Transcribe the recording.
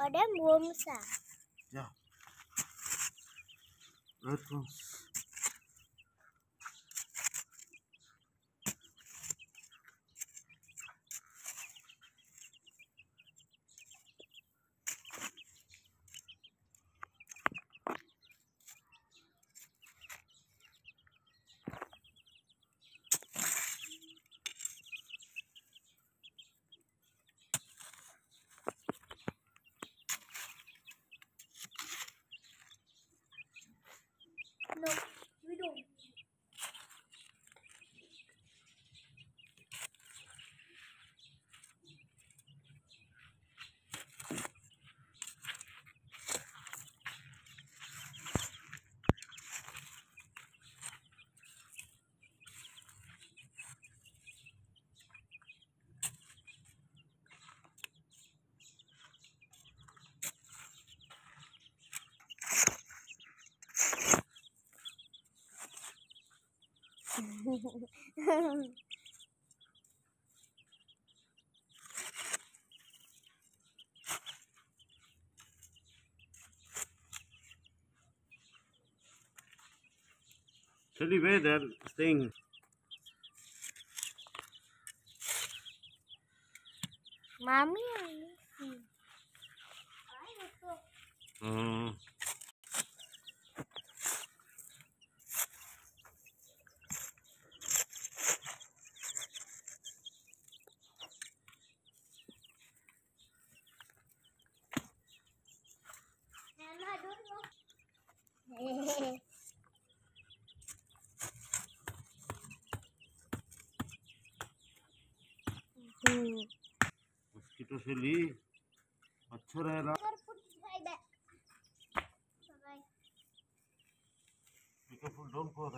Ada bomsa. belum. Ya. Betul. No, we don't. Teddy, where they're staying? Mami. Hmm. Hmm. Mosquito से ली। अच्छा रह रहा। Full down को